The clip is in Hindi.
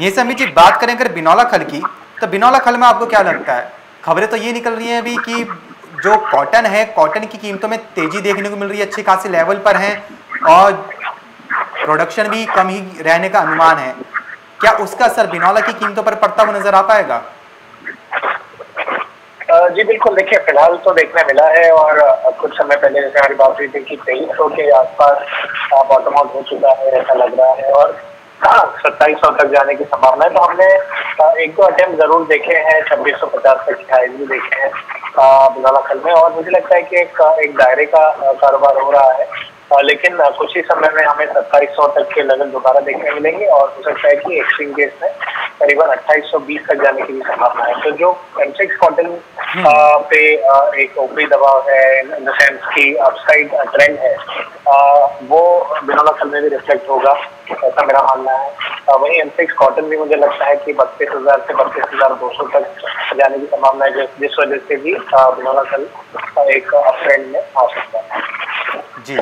ये समी जी बात करें अगर बिनौला खल की तो बिनौला खल में आपको क्या लगता है? खबरें तो ये निकल रही हैं अभी कि जो कॉटन है कॉटन की कीमतों में तेज़ी देखने को मिल रही है, अच्छी खासी लेवल पर है और प्रोडक्शन भी कम ही रहने का अनुमान है। क्या उसका असर बिनौला की कीमतों पर पड़ता हुआ नज़र आ पाएगा? जी बिल्कुल, देखिए, फ़िलहाल तो देखने मिला है और कुछ समय पहले जैसे हमारी बात हुई थी कि तेईस सौ के आसपास बॉटम आउट हो चुका है, ऐसा लग रहा है और सत्ताईस सौ तक जाने की संभावना है। तो हमने एक दो अटेम्प्ट ज़रूर देखे हैं, छब्बीस सौ पचास तक की भी देखे हैं बिलाला खल में। और मुझे लगता है कि एक एक दायरे का कारोबार हो रहा है। लेकिन कुछ ही समय में हमें सत्ताईस सौ तक के लगन दोबारा देखने मिलेंगे। और हो सकता है कि एक्सट्रीम केस में करीबन अट्ठाईस सौ बीस तक जाने की भी संभावना है। तो जो एमसेक्स कॉटन पे एक ऊपरी दबाव है इन द सेंस की अपसाइड ट्रेंड है वो बिना खल में भी रिफ्लेक्ट होगा ऐसा मेरा मानना है। वही एमसेक्स कॉटन भी मुझे लगता है कि बत्तीस हज़ार से बत्तीस हज़ार दो सौ तक जाने की संभावना है जिस वजह से भी बिना खल एक ट्रेंड में आ सकता है। जी।